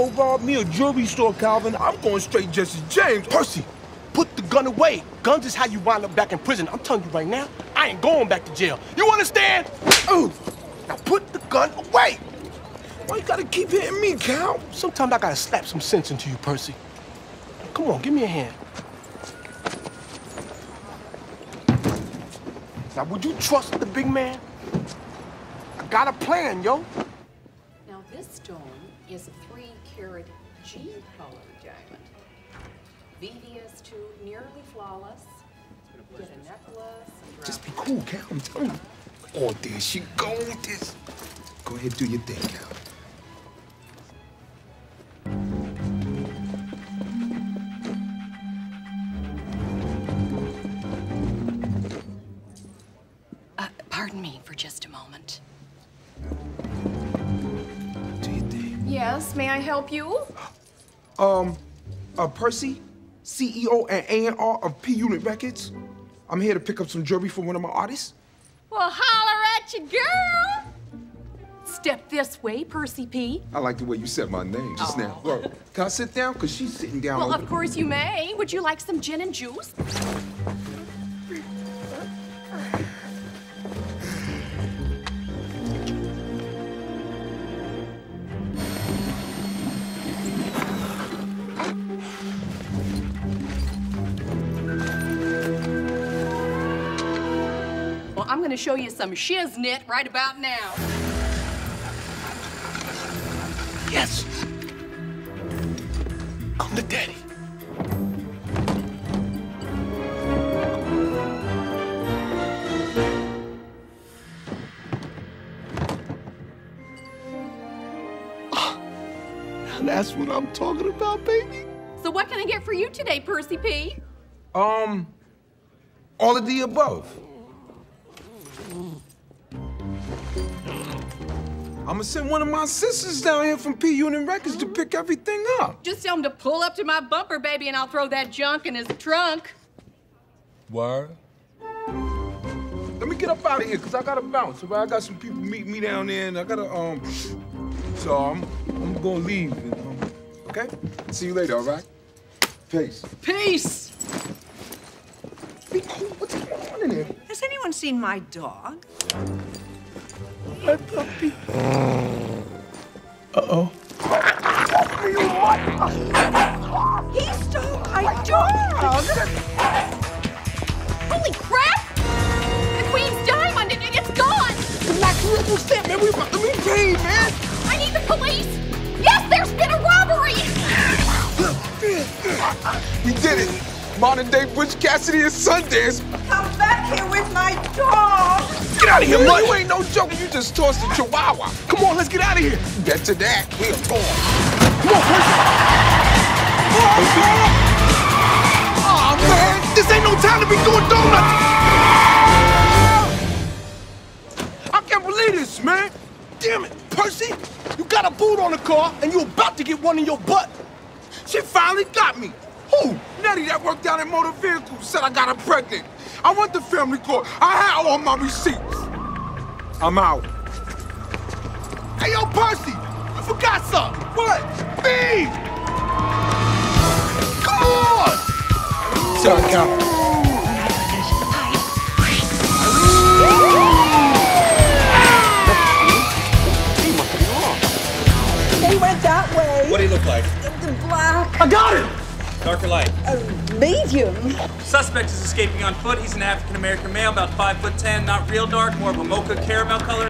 go rob me a jewelry store, Calvin. I'm going straight Jesse James. Percy, put the gun away. Guns is how you wind up back in prison. I'm telling you right now, I ain't going back to jail. You understand? Ooh. Now put the gun away. Why you gotta keep hitting me, Cal? Sometimes I gotta slap some sense into you, Percy. Come on, give me a hand. Now, would you trust the big man? I got a plan, yo. Now this stone is a three carat G color diamond. VVS two, nearly flawless. Get a necklace. Just be cool, Cal. I'm telling you. Oh, there she go with this. Go ahead, do your thing, Cal. Uh, pardon me for just a moment. Yes, may I help you? Um, uh, Percy, CEO and A&R of P Unit Records. I'm here to pick up some jewelry for one of my artists. Well, holler at you, girl. Step this way, Percy P. I like the way you said my name just now. Bro, can I sit down? Because she's sitting down. Well, of course you may. Would you like some gin and juice? Well, I'm going to show you some shiznit right about now. Yes. I'm the daddy. Ah, Now That's what I'm talking about, baby. So what can I get for you today, Percy P? Um, all of the above. I'm gonna send one of my sisters down here from P Unit Records to pick everything up. Just tell him to pull up to my bumper, baby, and I'll throw that junk in his trunk. Word. Let me get up out of here, cause I gotta bounce. Right? I got some people meeting me down there, and I gotta um. So I'm I'm gonna leave. and, um, okay. See you later. All right. Peace. Peace! Be cool. What's going on in here? Has anyone seen my dog? Hey, puppy. Uh-oh. He stole my dog! Holy crap! The Queen's diamond, it, it's gone! Relax, real percent, man. We about to be paid, man. I need the police! Yes, there's been a robbery! We did it. Modern day Butch Cassidy and Sundance. Come back here with my dog! Get out of here, man. You ain't no joke. You just tossed a chihuahua. Come on, let's get out of here. Bet to that. We'll talk. Come on, Percy. Oh, man. This ain't no time to be doing donuts. I can't believe this, man. Damn it, Percy! You got a boot on the car, and you're about to get one in your butt. She finally got me. Who? Nettie that worked down at Motor Vehicles said I got her pregnant. I went to family court. I had all my receipts. I'm out. Hey, yo, Percy! You forgot something. What? Me! Come on! Sorry, Cal. Him! Dark or light? Medium. Suspect is escaping on foot. He's an African American male, about five foot ten, not real dark, more of a mocha caramel color.